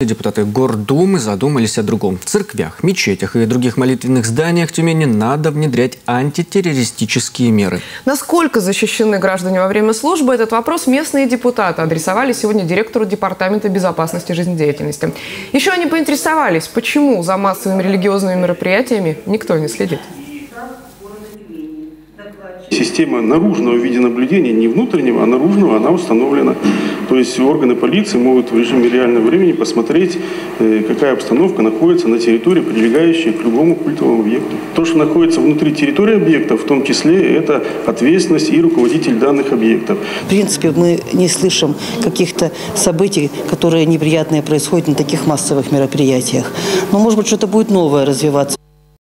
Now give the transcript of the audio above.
Депутаты Гордумы задумались о другом. В церквях, мечетях и других молитвенных зданиях Тюмени надо внедрять антитеррористические меры. Насколько защищены граждане во время службы, этот вопрос местные депутаты адресовали сегодня директору Департамента безопасности жизнедеятельности. Еще они поинтересовались, почему за массовыми религиозными мероприятиями никто не следит. Система наружного видеонаблюдения, не внутреннего, а наружного, она установлена. То есть органы полиции могут в режиме реального времени посмотреть, э, какая обстановка находится на территории, прилегающей к любому культовому объекту. То, что находится внутри территории объекта, в том числе, это ответственность и руководитель данных объектов. В принципе, мы не слышим каких-то событий, которые неприятные происходят на таких массовых мероприятиях. Но, может быть, что-то будет новое развиваться.